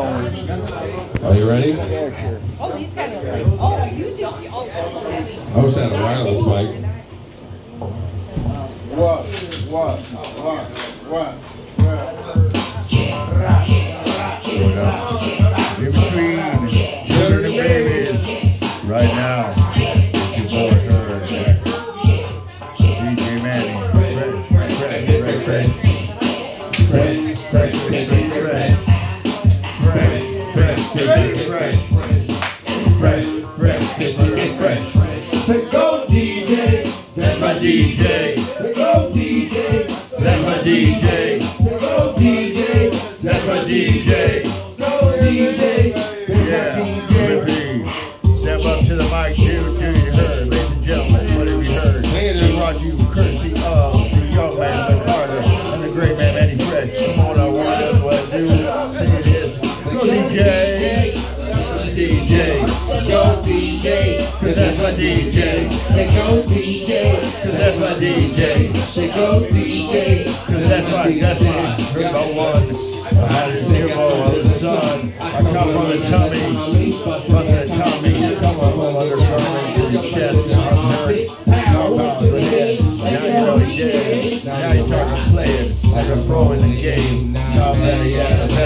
Are you ready? Oh, he's got it like, oh, you do, oh. I wish I had a wireless mic. What? What? What? What? In between children and babies, right now, it's your boy Herb. DJ Mannie, fresh, fresh, fresh, fresh, fresh, fresh, fresh, fresh, fresh. Go DJ, that's my DJ. Go DJ, that's my DJ. Go DJ, that's my DJ. DJ. Say go DJ, cause that's my DJ. Say go DJ, cause that's my, that's my, number one. I had a zero, I was a son. I come from a tummy, from the tummy, you come from undergarment to the chest, and I'm hurt. Now you know he dead. Now you talking playing like a pro in the game. Now I'm better yet, I'm better than a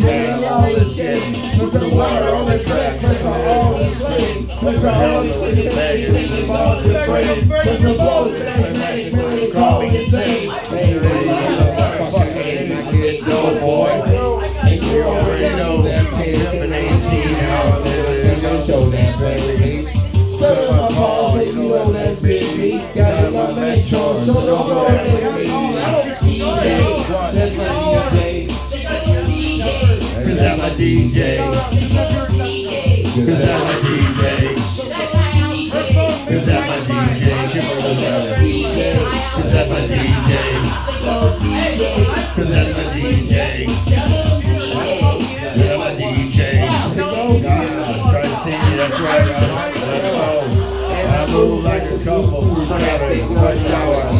Put the water on the track, put the all is clean. Put the holy wicked in the ball is great. Put the ball is DJ. Cause my DJ. Cause my DJ. Love. Cause that's my DJ. Cause DJ. DJ. A